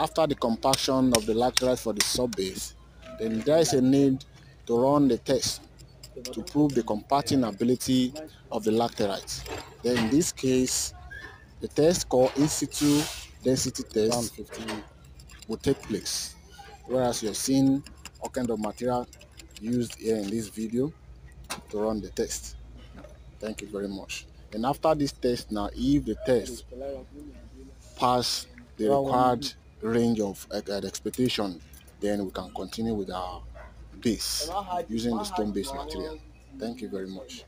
after the compaction of the laterite for the subbase, then there is a need to run the test to prove the compacting ability of the laterite. Then in this case, the test called in situ density test will take place. Whereas you're seeing all kind of material used here in this video to run the test. Thank you very much. And after this test now, if the test pass the required range of uh, expectation, then we can continue with our base using the stone base material. Thank you very much.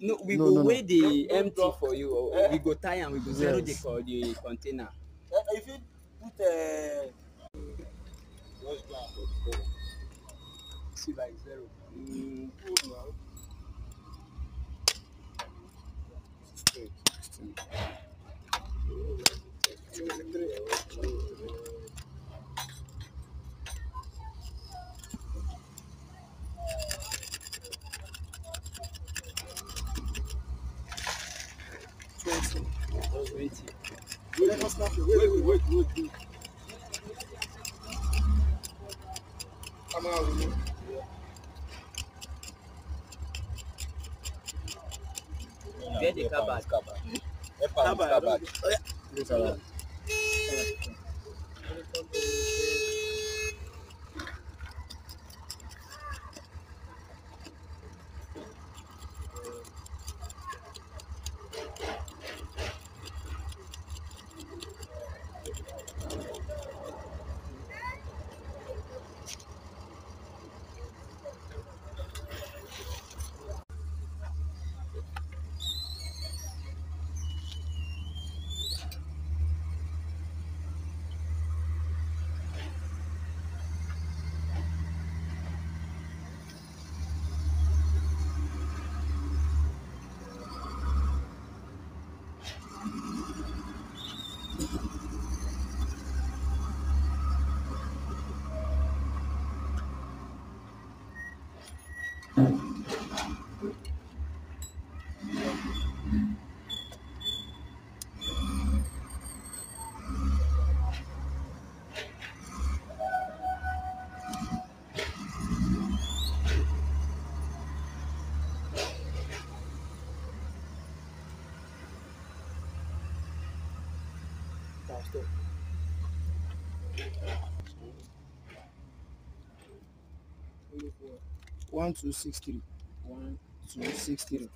No, we No, go no, no. weigh the empty for you. Or we go tie and we go zero the, Yes. co- the container. if you put uh, See by zero. mm, That's 20. Wait, let us snap it. Wait, wait, wait, wait, wait. Come out with you. Get the cupboard. Cupboard. Cupboard. Oh, cupboard. Cupboard. pastor. Beautiful. One, two, six, three. One, two, six, three.